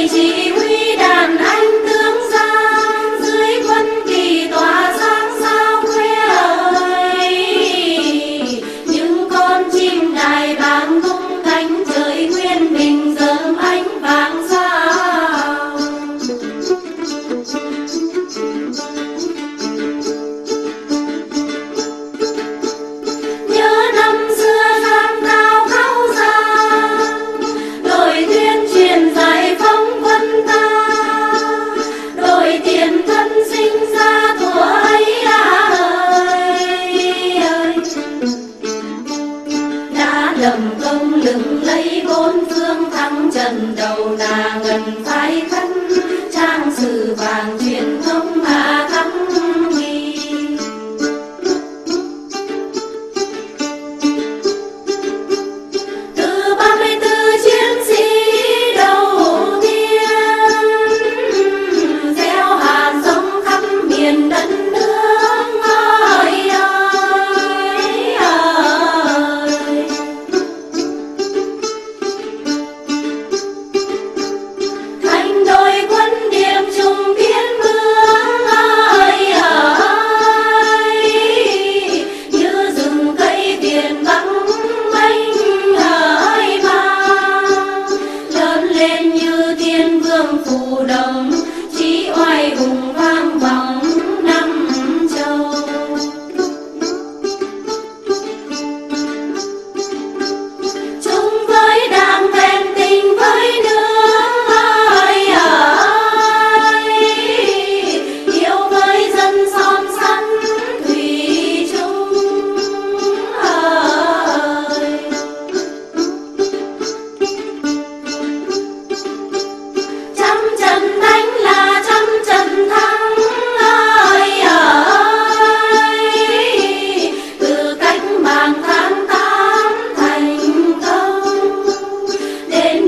奇迹。đừng lấy bốn phương thắng trần đầu là ngần phái khất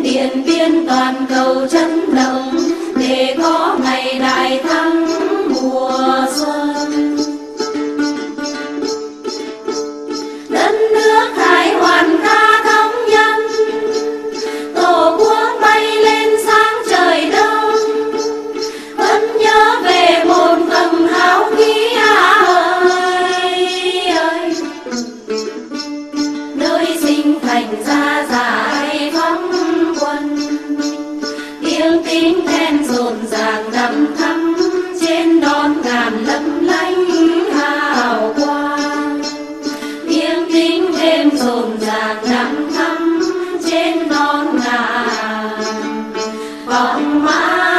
điện biên toàn cầu chấn động. Để có ngày đại thắng tiếng then rộn ràng đắm thắm, trên đón ngàn lấp lánh hào quang. Tiếng tiếng then rộn ràng đắm thắm, trên đón ngàn. Vọng mãi